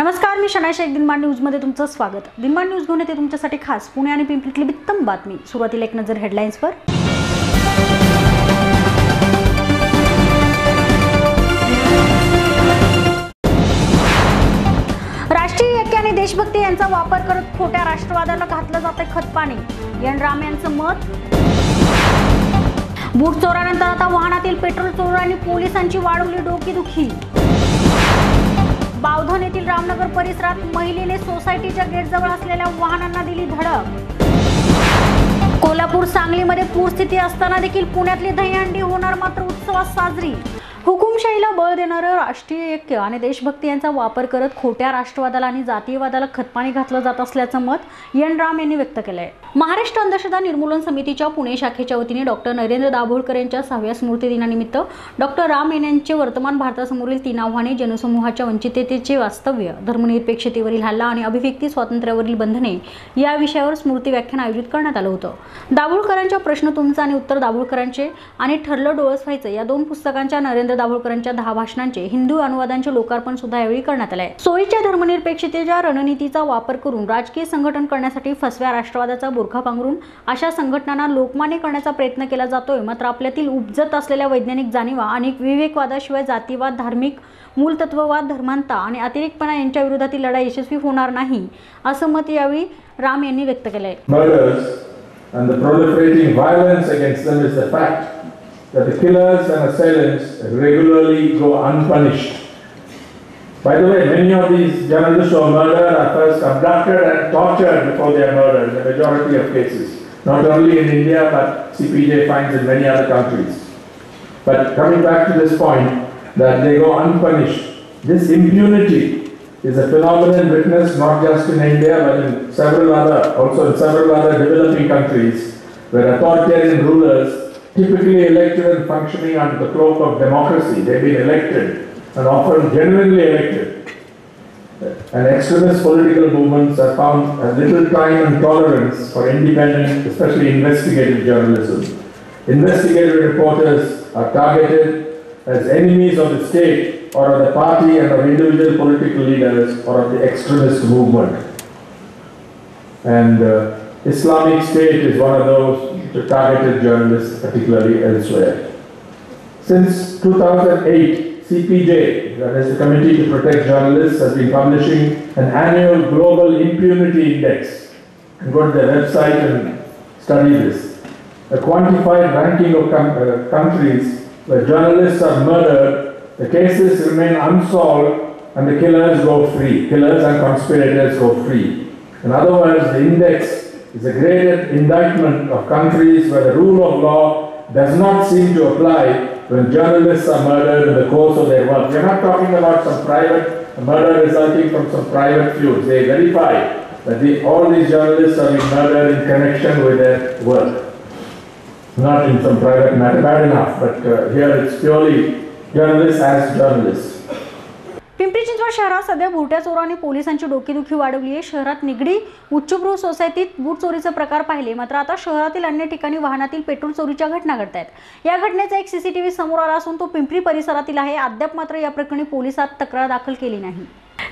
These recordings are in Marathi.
नमस्कार मी शनाय शेख दिनमान न्यूजमध्ये तुमचं स्वागत. दिनमान न्यूज घेऊन येते तुमच्यासाठी खास पुणे आणि पिंपरीतली बित्तम बातमी. सुरुवातीला एक नजर हेडलाईन्सवर राष्ट्रीय ऐक्य आणि देशभक्ती यांचा वापर करत खोट्या राष्ट्रवादाला घातलं जातं खतपाणी. एन. राम यांचं मत? बूट चोरानंतर आता वाहनातील पेट्रोल चोरांनी पोलिसांची वाढवली डोकीदुखी. बावधन येथील रामनगर परिसरात महिलेने सोसायटीच्या गेटजवळ असलेल्या वाहनांना दिली धडक. कोल्हापूर सांगलीमध्ये पूरस्थिती असताना देखील पुण्यातली दहीहंडी होणार मात्र उत्सवात साजरी. हुकुमशाहीला बळ देणारं राष्ट्रीय ऐक्य आणि देशभक्ती यांचा वापर करत खोट्या राष्ट्रवादाला आणि जातीयवादाला खतपाणी घातलं जात असल्याचं मत एन. राम यांनी व्यक्त केलंय. महाराष्ट्र अंधश्रद्धा निर्मूलन समितीच्या पुणे शाखेच्या वतीने डॉक्टर नरेंद्र दाभोळकर यांच्या सहाव्या स्मृती दिनानिमित्त डॉक्टर राम यांचे वर्तमान भारतासमोरील तीन आव्हाने जनसमूहाच्या वंचिततेचे वास्तव्य धर्मनिरपेक्षतेवरील हल्ला आणि अभिव्यक्ती स्वातंत्र्यावरील बंधने या विषयावर स्मृती व्याख्यान आयोजित करण्यात आलं होतं. दाभोळकरांच्या प्रश्न तुमचा आणि उत्तर दाभोळकरांचे आणि ठरलं डोळस व्हायचं या दोन पुस्तकांच्या नरेंद्र दाभोळकरांच्या दहा भाषणांचे हिंदू अनुवादांचे लोकार्पण सुद्धा यावेळी करण्यात आले सोयीच्या धर्मनिरपेक्षतेच्या रणनीतीचा वापर करून राजकीय संघटन करण्यासाठी फसव्या राष्ट्रवादाचा बुरखा पांघरून अशा संघटनांना लोकमान्य करण्याचा प्रयत्न केला जातोय. मात्र आपल्यातील उपजत असलेल्या वैज्ञानिक जाणीवा आणि विवेकवादाशिवाय जातीवाद धार्मिक मूलतत्ववाद धर्मांता आणि अतिरेकपणा यांच्या विरोधातील लढाई यशस्वी होणार नाही असं मत यावेळी राम यांनी व्यक्त केलंय. And the proliferating violence against them is a fact. That the killers and assailants regularly go unpunished. By the way, many of these journalists who are murdered are first abducted and tortured before they are murdered in the majority of cases. Not only in India, but CPJ finds in many other countries. But coming back to this point, that they go unpunished. This impunity is a phenomenon witnessed not just in India but in several other, also in several other developing countries, where authoritarian rulers, typically elected and functioning under the cloak of democracy, they've been elected and often genuinely elected. And extremist political movements have found a little time and tolerance for independent, especially investigative journalism. Investigative reporters are targeted as enemies of the state or of the party and of individual political leaders or of the extremist movement. And uh, Islamic State is one of those targeted journalists, particularly elsewhere. Since 2008, CPJ, that is the Committee to Protect Journalists, has been publishing an annual global impunity index. You can go to their website and study this. A quantified ranking of com- uh, countries where journalists are murdered, the cases remain unsolved, and the killers go free. Killers and conspirators go free. In other words, the index is a graded indictment of countries where the rule of law does not seem to apply when journalists are murdered in the course of their work. We're not talking about some private murder resulting from some private feud. They verify that the, all these journalists are being murdered in connection with their work. Not in some private matter, bad enough, but uh, here it's purely journalists as journalists. Pimpri Chinchwad शहरात सध्या बुरट्या चोरांनी पोलिसांची डोकेदुखी वाढवली आहे शहरात निगडी उच्चभ्रू सोसायटीत बूट चोरीचे प्रकार पाहिले. मात्र आता शहरातील अन्य ठिकाणी वाहनातील पेट्रोल चोरीच्या घटना घडत आहेत या घटनेचा एक सीसीटीव्ही समोर आला असून तो पिंपरी परिसरातील आहे. अद्याप मात्र या प्रकरणी पोलिसात तक्रार दाखल केली नाही.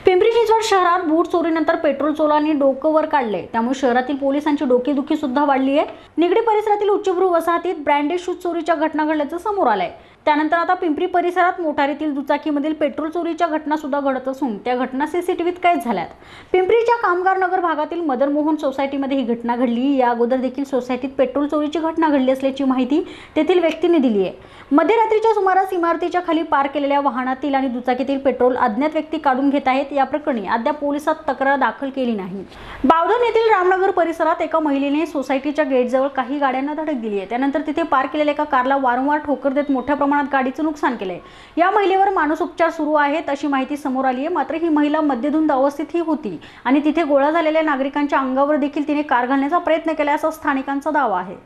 पिंपरी चिंचवड शहरात बूट चोरीनंतर पेट्रोल चोरांनी डोकं वर काढले. त्यामुळे शहरातील पोलिसांची डोकेदुखी सुद्धा वाढली आहे निगडी परिसरातील उच्चभ्रू वसाहतीत ब्रँडेड शूज चोरीच्या घटना घडल्याचं समोर आलंय. त्यानंतर आता पिंपरी परिसरात मोटारीतील दुचाकीमधील पेट्रोल चोरीच्या घटना सुद्धा घडत असून त्या घटना सीसीटीव्हीत कैद झाल्यात. पिंपरीच्या कामगार नगर भागातील मदन मोहन सोसायटीमध्ये ही घटना घडली. या अगोदर देखील सोसायटीत पेट्रोल चोरीची घटना घडली असल्याची माहिती तेथील व्यक्तीने दिली आहे. मध्यरात्रीच्या सुमारास इमारतीच्या खाली पार्क केलेल्या वाहनातील आणि दुचाकीतील पेट्रोल अज्ञात व्यक्ती काढून घेत आहेत. या प्रकरणी अद्याप पोलिसात तक्रार दाखल केली नाही. बावधन येथील रामनगर परिसरात एका महिलेने सोसायटीच्या गेटजवळ काही गाड्यांना धडक दिली आहे. त्यानंतर तिथे पार्क केलेल्या एका कारला वारंवार ठोकर देत मोठ्या प्रमाणात गाडीचं नुकसान केलंय. या महिलेवर मानसोपचार सुरू आहेत अशी माहिती समोर आली आहे मात्र ही महिला मद्यधुंद अवस्थेत ही होती आणि तिथे गोळा झालेल्या नागरिकांच्या अंगावर देखील तिने कार घालण्याचा प्रयत्न केला असा स्थानिकांचा दावा आहे.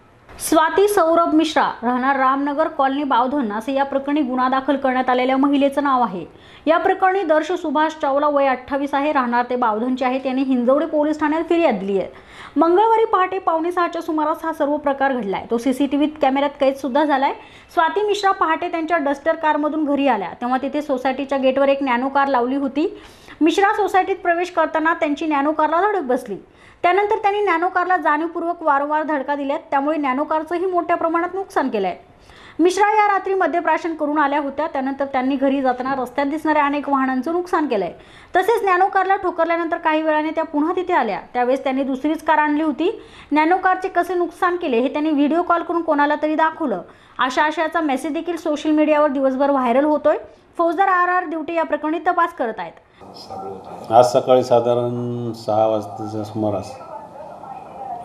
स्वाती सौरभ मिश्रा राहणार रामनगर कॉलनी बावधन असे या प्रकरणी गुन्हा दाखल करण्यात आलेल्या महिलेचं नाव आहे. या प्रकरणी दर्श सुभाष चावला वय अठ्ठावीस आहे राहणार ते बावधनचे आहेत यांनी हिंजवडी पोलीस ठाण्यात फिर्याद दिली आहे. मंगळवारी पहाटे पावणे सहाच्या सुमारास हा सर्व प्रकार घडलाय. तो सीसीटीव्हीत कॅमेऱ्यात कैद सुद्धा झालाय. स्वाती मिश्रा पहाटे त्यांच्या डस्टर कारमधून घरी आल्या. तेव्हा तिथे सोसायटीच्या गेटवर एक नॅनो कार लावली होती. मिश्रा सोसायटीत प्रवेश करताना त्यांची नॅनो कारला धडक बसली. त्यानंतर त्यांनी नॅनो कारला जाणीवपूर्वक वारंवार धडका दिल्यात. त्यामुळे नॅनो कारचंही मोठ्या प्रमाणात नुकसान केलं आहे मिश्रा या रात्री मद्यप्राशन करून आल्या होत्या. त्यानंतर त्यांनी घरी जाताना रस्त्यात दिसणाऱ्या अनेक वाहनांचं नुकसान केलं आहे तसेच नॅनो कारला ठोकरल्यानंतर काही वेळाने त्या पुन्हा तिथे आल्या. त्यावेळेस त्यांनी दुसरीच कार आणली होती. नॅनो कारचे कसे नुकसान केले हे त्यांनी व्हिडिओ कॉल करून कोणाला तरी दाखवलं. अशा आशयाचा मेसेज देखील सोशल मीडियावर दिवसभर व्हायरल होतोय. फौजदार आर आर दिवटे या प्रकरणी तपास करत आहेत. आज सकाळी साधारण सहा वाजताच्या सुमारास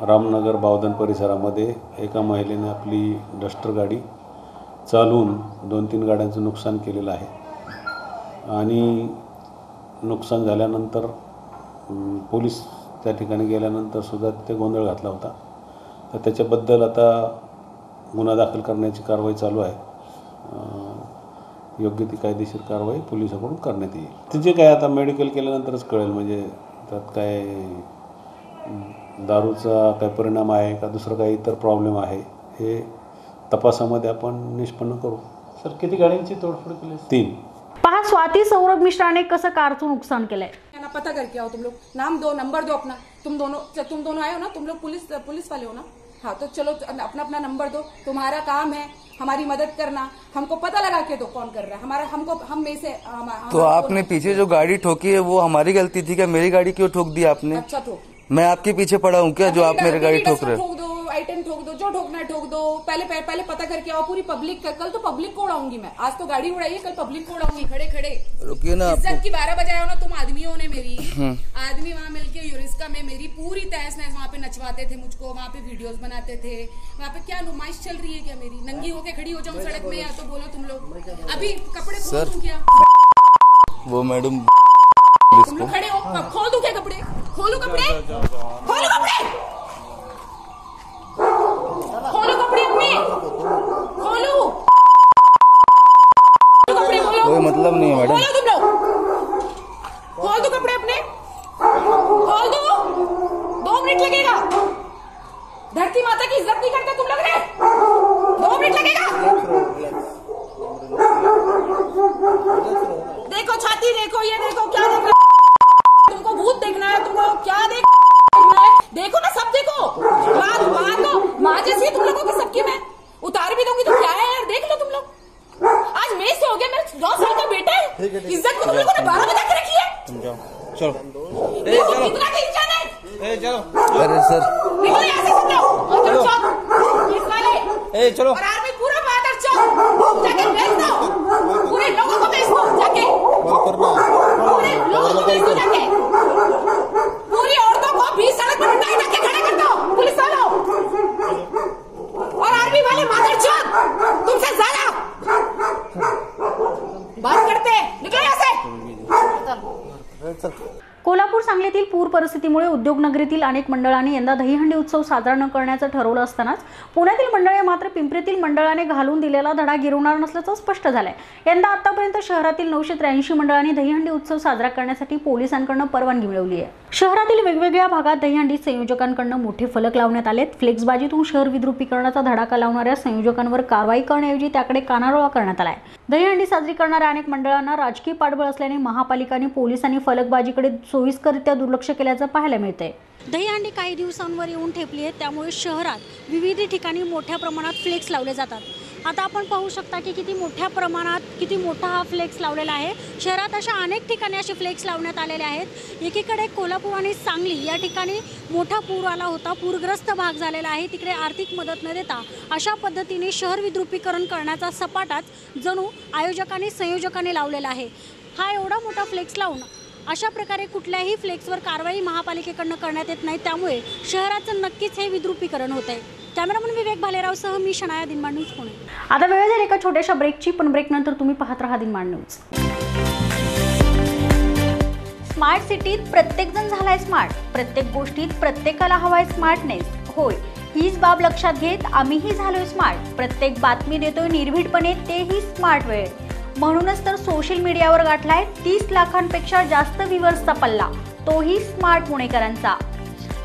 रामनगर बावधन परिसरामध्ये एका महिलेने आपली डस्टर गाडी चालवून दोन तीन गाड्यांचं नुकसान केलेलं आहे. आणि नुकसान झाल्यानंतर पोलीस त्या ठिकाणी गेल्यानंतर सुद्धा ते गोंधळ घातला होता. तर त्याच्याबद्दल आता गुन्हा दाखल करण्याची कारवाई चालू आहे. योग्य ती कायदेशीर कारवाई पोलिसाकडून करण्यात येईल. तिचे काय आता मेडिकल केल्यानंतरच कळेल म्हणजे त्यात काय दारूचा काय परिणाम आहे का दुसरं काही इतर प्रॉब्लेम आहे हे तपासामध्ये आपण निष्पन्न करू. सर किती गाड्यांची तोडफोड केली? तीन. पहा स्वाती सौरभ मिश्राने कसं कारचं नुकसान केलंय. ना पता करके आओ तुम लोग. नाम दो नंबर दो अपना. तुम दोनों तुम दोनों आए हो ना? तुम लोग पुलिस पुलिस वाले हो ना? हाँ तो चलो अपना अपना नंबर दो। तुम्हारा काम है हमारी मदद करना। हमको पता लगा के दो कौन कर रहा है। हमारा हमको हम में से हम, हम, तो आपने पीछे जो गाड़ी ठोकी है वो हमारी गलती थी क्या? मेरी गाड़ी क्यों ठोक दी आपने? अच्छा ठोक। मैं आपके पीछे पड़ा हूँ क्या जो आप मेरी गाड़ी ठोक रहे हो? आइटम ठोक दो जो ठोकना ठोक दो। पहले पहले, पता करके आओ पूरी पब्लिक का कल तो पब्लिक को उड़ाऊँगी मैं? आज तो गाड़ी उड़ाइए कल पब्लिक को उड़ाऊँगी खड़े खड़े। रुकिए ना इज़्ज़त की बारह बजाए हो ना तुम आदमियों ने मेरी। आदमी वहाँ मिलके यूरिस्का में मेरी पूरी तहस नहस वहाँ पे नचवाते थे मुझको वहाँ पे वीडियोस बनाते थे। वहाँ पे क्या नुमाइश चल रही है क्या मेरी? नंगी होके खड़ी हो जाऊँ सड़क में या तो बोलो तुम लोग। अभी कपड़े खोल। क्या? वो मैडम तुम लोग खड़े हो? खोल दूँ क्या कपड़े? खोलू कपड़े? पूर उद्योगनगरीतील अनेक मंडळांनी यंदा दहीहंडी उत्सव साजरा न करण्याचं ठरवलं असतानाच पिंपरीतील मंडळाने घालून दिलेला धडा गिरवणार नसल्याचं स्पष्ट झालंय. यंदा आतापर्यंत शहरातील नऊशे त्र्याऐंशी मंडळांनी दहीहंडी उत्सव साजरा करण्यासाठी पोलिसांकडनं परवानगी मिळवली आहे शहरातील वेगवेगळ्या भागात दहीहंडी संयोजकांकडनं मोठे फलक लावण्यात आलेत. फ्लेक्सबाजीतून शहर विद्रुपीकरणाचा धडाका लावणाऱ्या संयोजकांवर कारवाई करण्याऐवजी त्याकडे कानारोळा करण्यात आलाय. दहीहंडी साजरी करणाऱ्या अनेक मंडळांना राजकीय पाठबळ असल्याने महापालिका आणि पोलिसांनी फलकबाजीकडे सोयीस्करित्या दुर्लक्ष केल्याचं पाहायला मिळतंय. दहीहंडी काही दिवसांवर येऊन ठेपली आहे त्यामुळे शहरात विविध ठिकाणी मोठ्या प्रमाणात फ्लेक्स लावले जातात. आता आपण पाहू शकता की किती मोठ्या प्रमाणात किती मोठा हा फ्लेक्स लावलेला आहे. शहरात अशा अनेक ठिकाणी असे फ्लेक्स लावण्यात आलेले आहेत. एकीकडे कोल्हापूर आणि सांगली या ठिकाणी मोठा पूर आला होता. पूरग्रस्त भाग झालेला आहे. तिकडे आर्थिक मदत न देता अशा पद्धतीने शहर विद्रुपीकरण करण्याचा सपाटाच जणू आयोजकांनी संयोजकांनी लावलेला आहे. हा एवढा मोठा फ्लेक्स लावून अशा प्रकारे कुठल्याही फ्लेक्सवर कारवाई महापालिकेकडनं करण्यात येत नाही. त्यामुळे शहराचं नक्कीच हे विद्रुपीकरण होत आहे कॅमेरामन विवेक भालेरावसह मी शनाया दिनमान न्यूज पुणे. आता वेळ झाली एका छोट्याशा ब्रेकची पण ब्रेक नंतर तुम्ही पाहत राहा दिनमान न्यूज. स्मार्ट सिटीत प्रत्येकजण झालाय स्मार्ट. प्रत्येक गोष्टीत प्रत्येकाला हवाय स्मार्टनेस. होय हीच बाब लक्षात घेत आम्हीही झालोय स्मार्ट. प्रत्येक बातमी देतोय निर्भीडपणे तेही स्मार्ट वेळ म्हणूनच तर सोशल मीडियावर गाठलाय तीस लाखांपेक्षा जास्त व्ह्युअर्सचा पल्ला. तोही स्मार्ट पुणेकरांचा.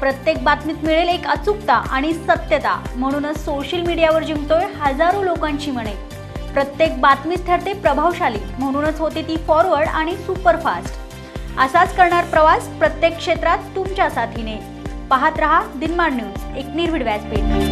प्रत्येक बातमीत मिळेल एक अचूकता आणि सत्यता म्हणूनच सोशल मीडियावर जिंकतोय हजारो लोकांची मने. प्रत्येक बातमीच ठरते प्रभावशाली म्हणूनच होते ती फॉरवर्ड आणि सुपरफास्ट असाच करणार प्रवास प्रत्येक क्षेत्रात तुमच्या साथीने. पाहत रहा दिनमान न्यूज एक निर्भीड व्यासपीठ.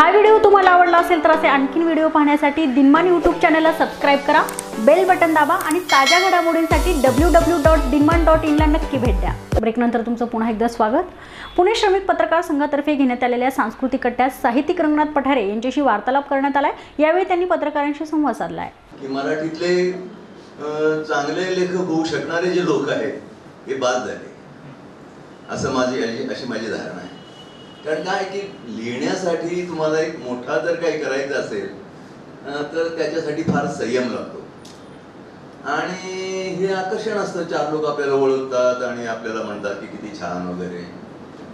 हा व्हिडिओ तुम्हाला आवडला असेल तर असे आणखीन व्हिडिओ पाहण्यासाठी दिनमान यूट्यूब चॅनलला सबस्क्राईब करा बेल बटन दाबा आणि ताज्या घडामोडींसाठी W W dot Dinman dot इनला नक्की भेट द्या. ब्रेकनंतर तुमचं पुन्हा एकदा स्वागत. पुणे श्रमिक पत्रकार संघातर्फे घेण्यात आलेल्या सांस्कृतिक कट्ट्यात साहित्यिक रंगनाथ पठारे यांच्याशी वार्तालाप करण्यात आलाय. यावेळी त्यांनी पत्रकारांशी संवाद साधला आहे मराठीतले चांगले लेखक होऊ शकणारे जे लोक आहेत हे बाद झाले. असं माझी अशी माझी धारणा आहे. कारण काय की लिहिण्यासाठी तुम्हाला एक मोठा जर काही करायचा असेल तर त्याच्यासाठी फार संयम लागतो. आणि हे आकर्षण असतं चार लोक आपल्याला ओळखतात आणि आपल्याला म्हणतात की किती छान वगैरे.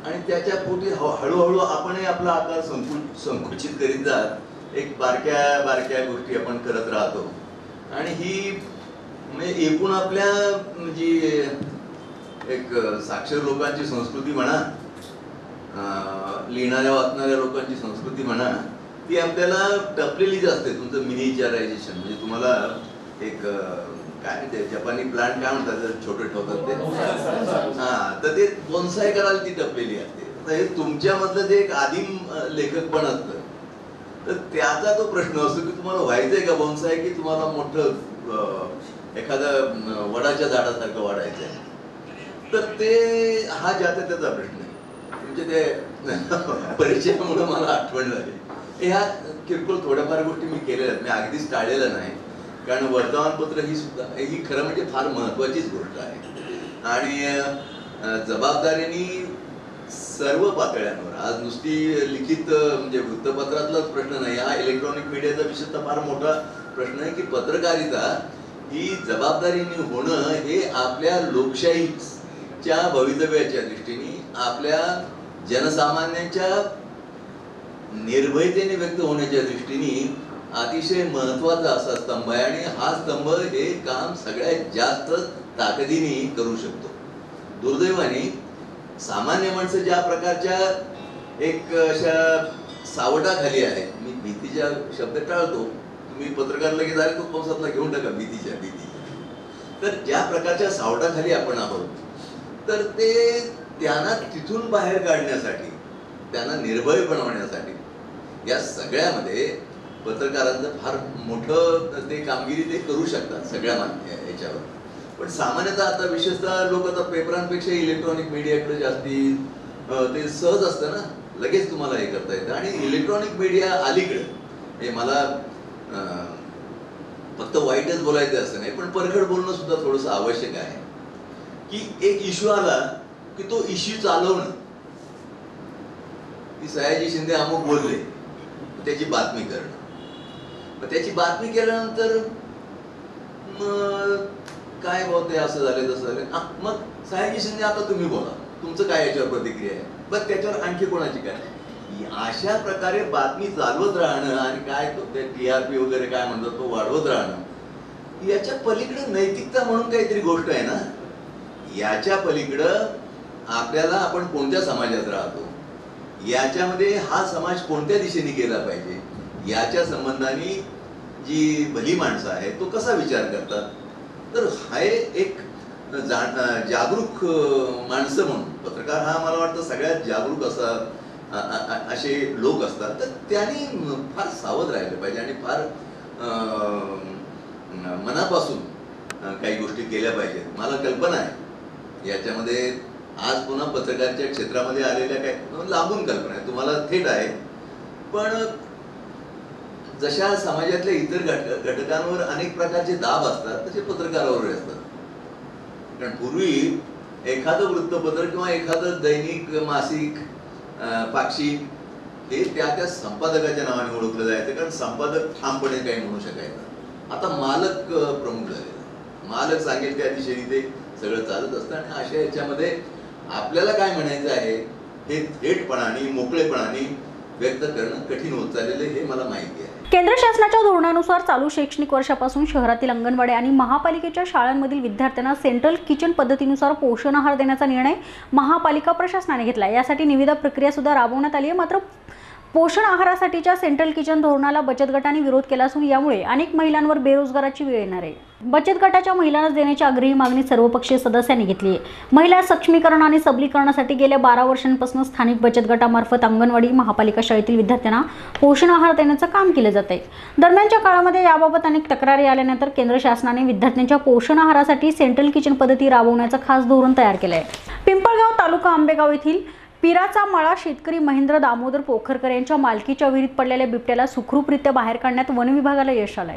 आणि त्याच्या पोटी हळूहळू आपणही आपला आकार संकु संकुचित करीत जात एक बारक्या बारक्या गोष्टी आपण करत राहतो. आणि ही म्हणजे एकूण आपल्या जी एक साक्षर लोकांची संस्कृती म्हणा लिहिणाऱ्या वाचणाऱ्या लोकांची संस्कृती म्हणा ती आपल्याला टपलेलीच असते तुमचं मिनिचरायझेशन म्हणजे तुम्हाला एक काय ते जपानी प्लांट काय म्हणतात छोटे ठेवतात ते? हा तर ते बोन्साय करायला ती टपलेली असते. तर हे तुमच्यामधलं जे एक आदिम लेखक पण असतं. तर त्याचा तो प्रश्न असतो की तुम्हाला व्हायचंय का बोन्साय की तुम्हाला मोठं एखाद्या एखादं वडाच्या झाडासारखं वाढायचंय? तर ते हा ज्याचा त्याचा प्रश्न आहे. तुमचे ते परिचयामुळे मला आठवण झाली. ह्या किरकोळ थोड्याफार गोष्टी मी केलेल्या आहेत. मी अगदीच टाळलेलं नाही. कारण वर्तमानपत्र ही सुद्धा ही खरं म्हणजे फार महत्वाचीच गोष्ट आहे. आणि जबाबदारीनी जबाबदारीने सर्व पातळ्यांवर आज नुसती लिखित म्हणजे वृत्तपत्रातलाच प्रश्न नाही हा इलेक्ट्रॉनिक मीडियाचा विषय तर फार मोठा प्रश्न आहे की पत्रकारिता ही जबाबदारीने होणं हे आपल्या लोकशाहीच्या भवितव्याच्या दृष्टीने आपल्या जनसामान्यांच्या निर्भयतेने व्यक्त होण्याच्या दृष्टीने अतिशय महत्त्वाचा असा स्तंभ आहे आणि हा स्तंभ हे काम सगळ्यात जास्त ताकदीने करू शकतो. दुर्दैवाने सामान्य माणसं ज्या प्रकारच्या एक अशा सावटाखाली आहे मी भीतीच्या शब्द टाळतो तुम्ही पत्रकार लगेच आले तो कंसातला घेऊन टाका भीतीच्या भीतीच्या. तर ज्या प्रकारच्या सावटाखाली आपण आहोत तर ते त्यांना तिथून बाहेर काढण्यासाठी त्यांना निर्भय बनवण्यासाठी या सगळ्यामध्ये पत्रकारांचं फार मोठं ते कामगिरी ते करू शकतात सगळ्या याच्यावर. पण सामान्यतः आता विशेषतः लोक आता पेपरांपेक्षा इलेक्ट्रॉनिक मीडियाकडे जास्ती ते सहज असतं ना. लगेच तुम्हाला हे करता येतं. आणि इलेक्ट्रॉनिक मीडिया अलीकडे हे मला फक्त वाईटच बोलायचं असं नाही पण परखड बोलणं सुद्धा थोडंसं आवश्यक आहे. की एक इश्यू आला की तो इश्यू चालवणं. की सयाजी शिंदे अमुक बोलले त्याची बातमी करणं. मग त्याची बातमी केल्यानंतर मग काय बोलते असं झालं तसं झालं? मग सयाजी शिंदे आता तुम्ही बोला तुमचं काय याच्यावर प्रतिक्रिया आहे? बस त्याच्यावर आणखी कोणाची काय? अशा प्रकारे बातमी चालवत राहणं आणि काय टीआरपी वगैरे काय म्हणतात तो वाढवत राहणं याच्या पलीकडे नैतिकता म्हणून काहीतरी गोष्ट आहे ना? याच्या पलीकडं आपल्याला आपण कोणत्या समाजात राहतो? याच्यामध्ये हा समाज कोणत्या दिशेने गेला पाहिजे? याच्या संबंधाने जी भली माणसं आहेत तो कसा विचार करतात? तर हा एक जा- जागरूक माणसं म्हणून पत्रकार हा मला वाटतं सगळ्यात जागरूक असा असे लोक असतात. तर त्यांनी फार सावध राहिलं पाहिजे आणि फार मनापासून काही गोष्टी केल्या पाहिजेत. मला कल्पना आहे याच्यामध्ये आज पुन्हा पत्रकारच्या क्षेत्रामध्ये आलेल्या काय? लांबून कल्पना आहे. तुम्हाला थेट आहे. पण जशा समाजातल्या इतर घट घटकांवर अनेक प्रकारचे दाब असतात तसे पत्रकारावर असतात. कारण पूर्वी एखादं वृत्तपत्र किंवा एखादं दैनिक मासिक पाक्षिक हे त्या त्या संपादकाच्या नावाने ओळखलं जायचं. कारण संपादक ठामपणे काही म्हणू शकायचं. आता मालक प्रमुख झालेला मालक सांगेल त्या दिशेने ते सगळं चालत असतं आणि अशा याच्यामध्ये आपल्याला काय म्हणायचं आहे? हे थेटपणाने मोकळेपणाने व्यक्त करणं कठीण होत चाललेलं हे मला माहिती आहे. केंद्र शासनाच्या धोरणानुसार चालू शैक्षणिक वर्षापासून शहरातील अंगणवाडी आणि महापालिकेच्या शाळांमधील विद्यार्थ्यांना सेंट्रल किचन पद्धतीनुसार पोषण आहार देण्याचा निर्णय महापालिका प्रशासनाने घेतला यासाठी निविदा प्रक्रिया सुद्धा राबवण्यात आली आहे. मात्र पोषण आहारासाठीच्या सेंट्रल किचन धोरणाला बचत गटाने विरोध केला असून यामुळे अनेक महिलांवर बेरोजगाराची वेळ येणार आहे. बचत गटाच्या महिलांना देण्याची आग्रही मागणी सर्वपक्षीय सदस्यांनी घेतली आहे. महिला सक्षमीकरण आणि सबलीकरणासाठी गेल्या बारा वर्षांपासून स्थानिक बचत गटामार्फत अंगणवाडी महापालिका शाळेतील विद्यार्थ्यांना पोषण आहार देण्याचं काम केलं जात आहे. दरम्यानच्या काळामध्ये याबाबत अनेक तक्रारी आल्यानंतर केंद्र शासनाने विद्यार्थ्यांच्या पोषण आहारासाठी सेंट्रल किचन पद्धती राबवण्याचं खास धोरण तयार केलं आहे पिंपळगाव तालुका आंबेगाव येथील पिराचा मळा शेतकरी महेंद्र दामोदर पोखरकर यांच्या मालकीच्या विहिरीत पडलेल्या बिबट्याला सुखरूपरित्या बाहेर काढण्यात वन विभागाला यश आलंय.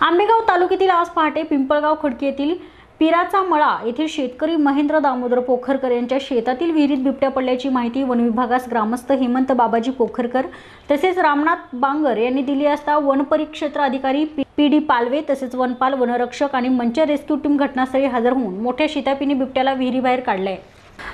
आंबेगाव तालुक्यातील आज पहाटे पिंपळगाव खडकी येथील पिराचा मळा येथील शेतकरी महेंद्र दामोदर पोखरकर यांच्या शेतातील विहिरीत बिबट्या पडल्याची माहिती वन विभागास ग्रामस्थ हेमंत बाबाजी पोखरकर तसेच रामनाथ बांगर यांनी दिली असता वन परिक्षेत्र अधिकारी पी डी पालवे तसेच वनपाल वनरक्षक आणि मंच रेस्क्यू टीम घटनास्थळी हजर होऊन मोठ्या शितापीने बिबट्याला विहिरीबाहेर काढले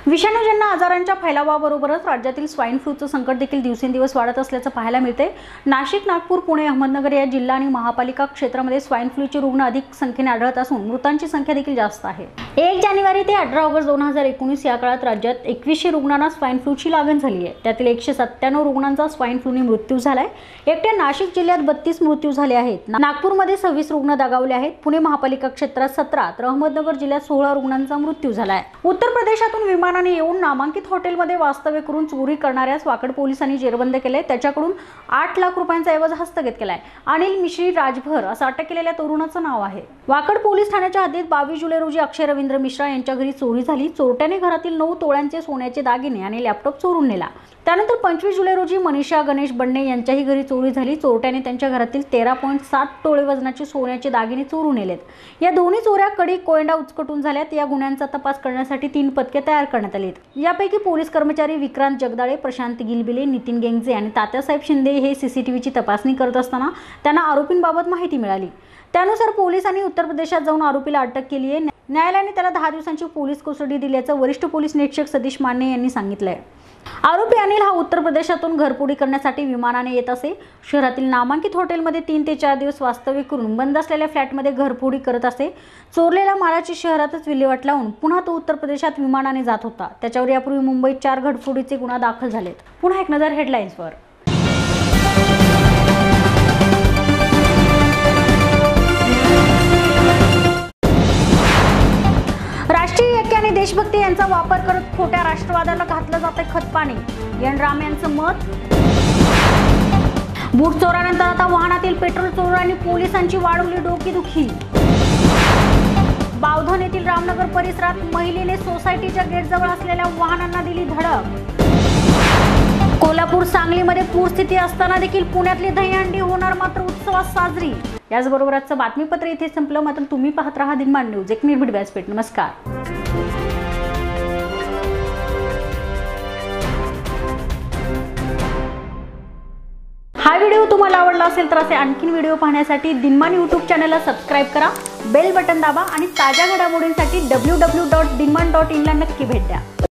विषाणूजन्य आजारांच्या फैलावाबरोबरच राज्यातील स्वाईन फ्लूचं संकट देखील दिवसेंदिवस वाढत असल्याचं पाहायला मिळते नाशिक नागपूर पुणे अहमदनगर या जिल्हा आणि महापालिका क्षेत्रामध्ये स्वाईन फ्लूचे रुग्ण अधिक संख्येने आढळत असून मृतांची संख्या देखील जास्त आहे. एक जानेवारी ते अठरा ऑगस्ट दोन हजार एकोणीस या काळात राज्यात एकवीसशे रुग्णांना स्वाईन फ्लूची लागण झाली आहे त्यातील एकशे सत्त्याण्णव रुग्णांचा स्वाईन फ्लूने मृत्यू झालाय. एकट्या नाशिक जिल्ह्यात बत्तीस मृत्यू झाले आहेत. नागपूरमध्ये सव्वीस रुग्ण दगावले आहेत. पुणे महापालिका क्षेत्रात सतरा तर अहमदनगर जिल्ह्यात सोळा रुग्णांचा मृत्यू झाला आहे उत्तर प्रदेशातून विमानाने येऊन नामांकित हॉटेलमध्ये वास्तव्य करून चोरी करणाऱ्यास वाकड पोलिसांनी जेरबंद केले. त्याच्याकडून आठ लाख रुपयांचा ऐवज हस्तगत केलाय. अनिल मिश्री राजभर असं अटक केलेल्या तरुणाचं नाव आहे. वाकड पोलीस ठाण्याच्या हद्दीत बावीस जुलै रोजी अक्षय रवींद्र मिश्रा यांच्या घरी चोरी झाली. चोरट्याने घरातील नऊ तोळ्यांचे सोन्याचे दागिने आणि लॅपटॉप चोरून नेला. त्यानंतर पंचवीस जुलै रोजी मनीषा गणेश बंडे यांच्याही घरी चोरी झाली. चोरट्याने त्यांच्या घरातील तेरा पॉईंट सात टोळे वजनाचे सोन्याचे दागिने चोरून नेलेत. या दोन्ही चोऱ्या कडी कोयंडा उचकटून झाल्यात. या गुन्ह्यांचा तपास करण्यासाठी तीन पथके तयार करण्यात आले आहेत. यापैकी पोलीस कर्मचारी विक्रांत जगदाळे प्रशांत गिलबिले नितीन गेंगजे आणि तात्यासाहेब शिंदे हे सीसीटीव्हीची तपासणी करत असताना त्यांना आरोपींबाबत माहिती मिळाली. त्यानुसार पोलिसांनी उत्तर प्रदेशात जाऊन आरोपीला अटक केली आहे. न्यायालयाने त्याला दहा दिवसांची पोलीस कोसडी दिल्याचं वरिष्ठ पोलीस निरीक्षक सतीश माने यांनी सांगितलंय. आरोपी अनिल हा उत्तर प्रदेशातून घरपोडी करण्यासाठी विमानाने येत असे. शहरातील नामांकित हॉटेलमध्ये तीन ते चार दिवस वास्तव्य करून बंद असलेल्या फ्लॅटमध्ये घरपोडी करत असे. चोरलेल्या मालाची शहरातच विल्हेवाट लावून पुन्हा तो उत्तर प्रदेशात विमानाने जात होता. त्याच्यावर यापूर्वी मुंबईत चार घरफोडीचे गुन्हा दाखल झालेत. पुन्हा एक नजर हेडलाईन्सवर. राष्ट्रीय ऐक्य आणि देशभक्ती यांचा वापर करत खोट्या राष्ट्रवादाला घातलं जाते खतपाणी. एन राम यांचं मत? बूट चोरानंतर आता वाहनातील पेट्रोल चोरांनी पोलिसांची वाढवली डोकीदुखी. बावधन येथील रामनगर परिसरात महिलेने सोसायटीच्या गेटजवळ असलेल्या वाहनांना दिली धडक. कोल्हापूर सांगलीमध्ये पूरस्थिती असताना देखील पुण्यातली दहीहंडी होणार मात्र उत्सवात साजरी. याचबरोबर आजचं बातमीपत्र इथे संपलं. मात्र तुम्ही पाहत राहा दिनमान न्यूज. एक निर्भीड व्यासपीठ नमस्कार. हा व्हिडिओ तुम्हाला आवडला असेल तर असे आणखीन व्हिडिओ पाहण्यासाठी दिनमान यूट्यूब चॅनलला सबस्क्राईब करा. बेल बटन दाबा आणि ताज्या घडामोडींसाठी W W dot Dinman dot इनला नक्की भेट द्या.